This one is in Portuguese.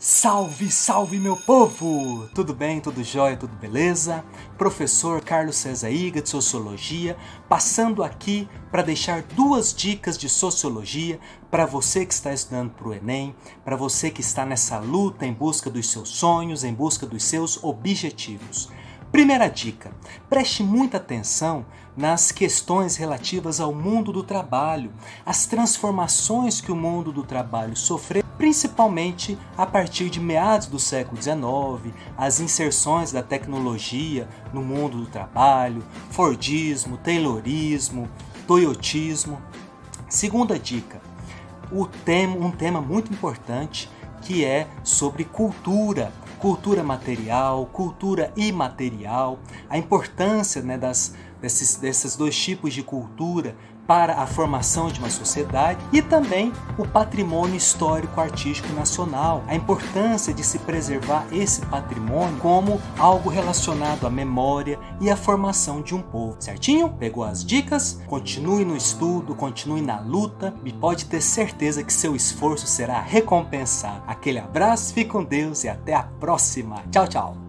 Salve, salve meu povo! Tudo bem, tudo jóia, tudo beleza? Professor Carlos César Iga de Sociologia, passando aqui para deixar duas dicas de Sociologia para você que está estudando para o Enem, para você que está nessa luta em busca dos seus sonhos, em busca dos seus objetivos. Primeira dica: preste muita atenção nas questões relativas ao mundo do trabalho, as transformações que o mundo do trabalho sofreu, principalmente a partir de meados do século XIX, as inserções da tecnologia no mundo do trabalho, Fordismo, Taylorismo, Toyotismo. Segunda dica: tema, um tema muito importante que é sobre cultura cultura material, cultura imaterial, a importância né, das, desses, desses dois tipos de cultura para a formação de uma sociedade e também o patrimônio histórico artístico nacional, a importância de se preservar esse patrimônio como algo relacionado à memória e à formação de um povo. Certinho? Pegou as dicas? Continue no estudo, continue na luta e pode ter certeza que seu esforço será recompensado. Aquele abraço, fique com Deus e até a próxima. Tchau, tchau.